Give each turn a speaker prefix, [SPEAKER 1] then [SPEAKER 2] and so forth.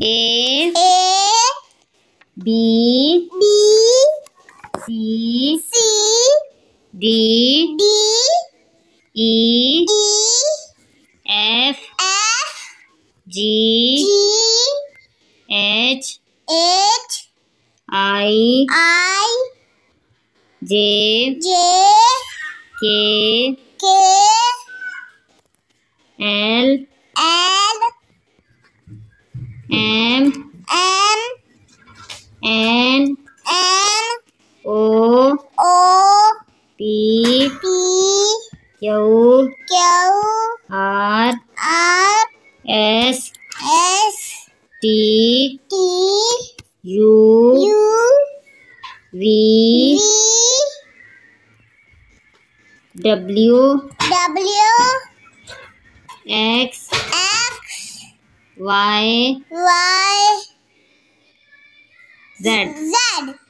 [SPEAKER 1] A
[SPEAKER 2] A
[SPEAKER 1] B
[SPEAKER 2] B
[SPEAKER 1] C
[SPEAKER 2] C
[SPEAKER 1] D
[SPEAKER 2] D
[SPEAKER 1] E
[SPEAKER 2] E
[SPEAKER 1] F
[SPEAKER 2] F
[SPEAKER 1] G
[SPEAKER 2] G
[SPEAKER 1] H
[SPEAKER 2] H
[SPEAKER 1] I
[SPEAKER 2] I
[SPEAKER 1] J
[SPEAKER 2] J
[SPEAKER 1] K
[SPEAKER 2] K
[SPEAKER 1] L N
[SPEAKER 2] N
[SPEAKER 1] O
[SPEAKER 2] O
[SPEAKER 1] P
[SPEAKER 2] P
[SPEAKER 1] Q
[SPEAKER 2] Q
[SPEAKER 1] R
[SPEAKER 2] R
[SPEAKER 1] S
[SPEAKER 2] S
[SPEAKER 1] T
[SPEAKER 2] T
[SPEAKER 1] U
[SPEAKER 2] U
[SPEAKER 1] V
[SPEAKER 2] V
[SPEAKER 1] W
[SPEAKER 2] W
[SPEAKER 1] X
[SPEAKER 2] X
[SPEAKER 1] Y
[SPEAKER 2] Y
[SPEAKER 1] Z
[SPEAKER 2] Z